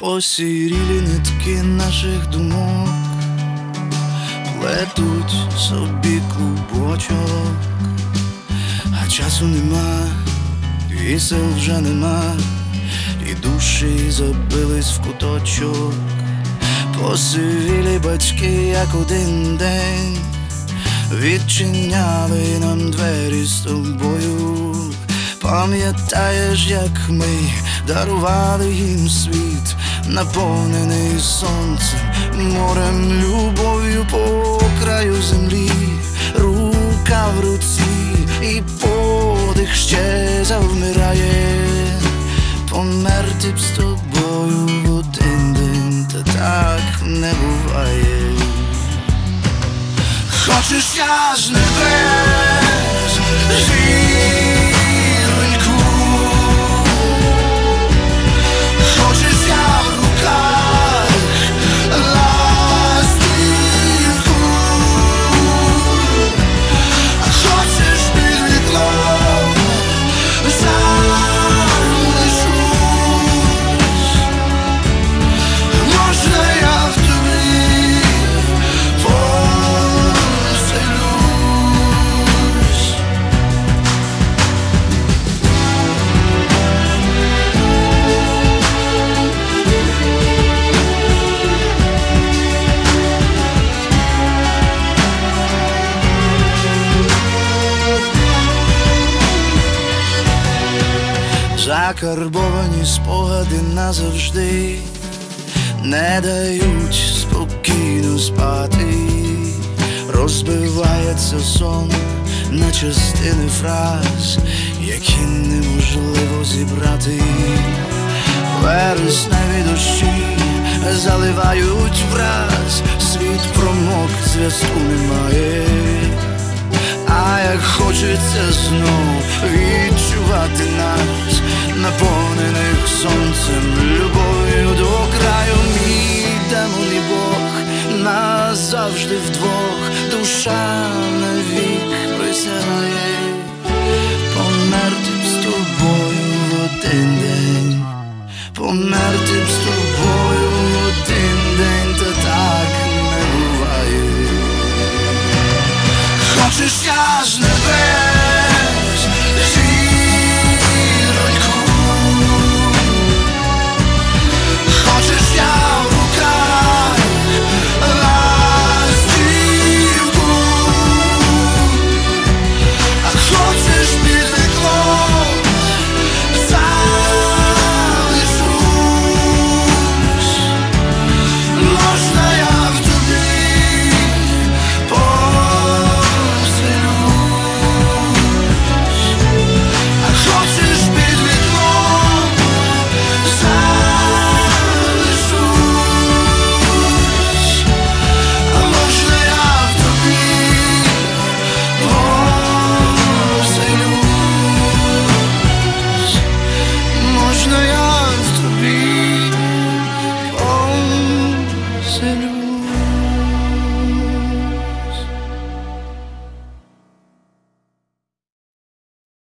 посірілі нитки наших думок, плетуть собі клубочок, а часу нема, і сил вже нема, і душі забились в куточок, посивілі батьки, як один день. Відчиняли нам двері з тобою, пам'ятаєш, як ми дарували їм світ, наповнений сонцем, морем, любов'ю по краю землі, рука в руці, і подих ще завмирає, померти б з тобою в один день, та так не буває. Хочеш я з небес зіроньку Закарбовані спогади назавжди не дають спокійно спати, розбивається сон на частини фраз, які неможливо зібрати. Вересневі дощі заливають враз, світ промок, зв'язку немає. А як хочеться знов відчувати нас, наповнених сонцем, любов'ю до краю, мій і Бог назавжди вдвох, душа навік присягає,